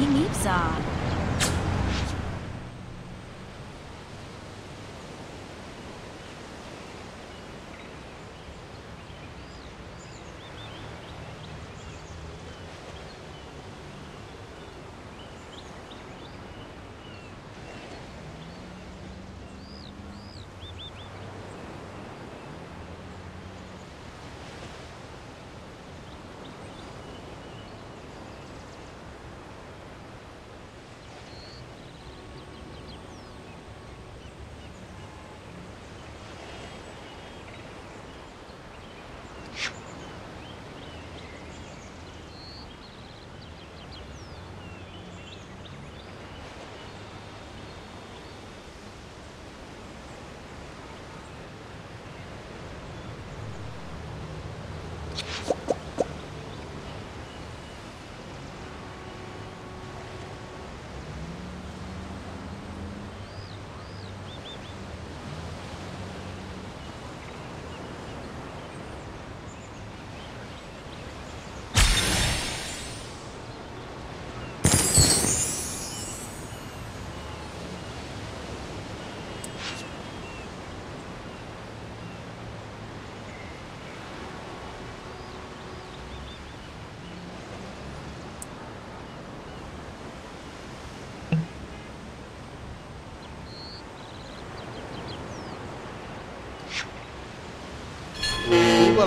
Team Ipsa. Uber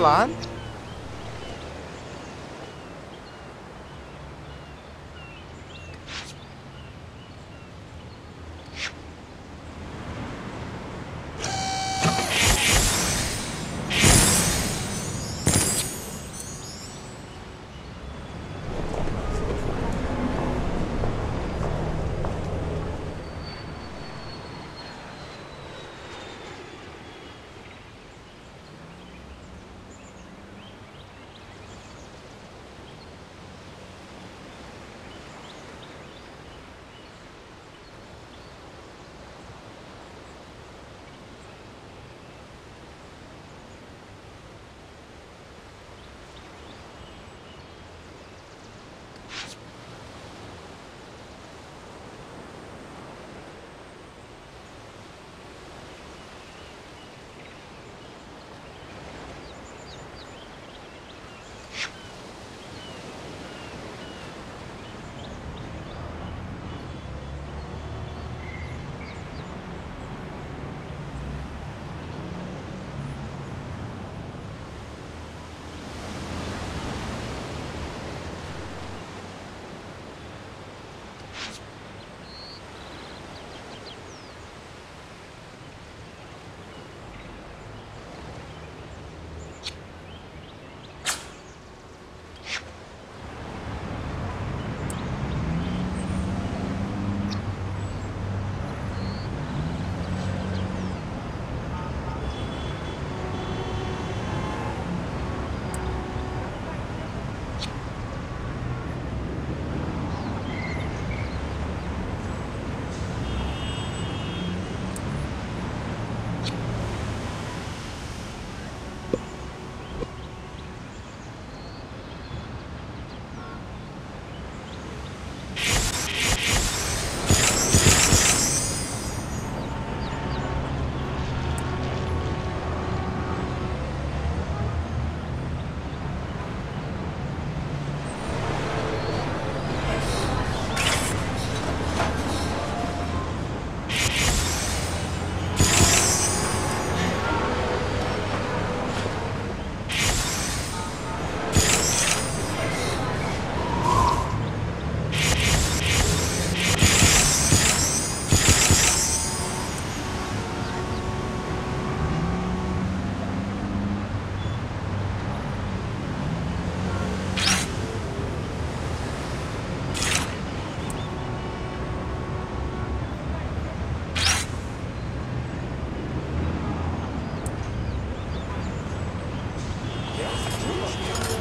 lan よし!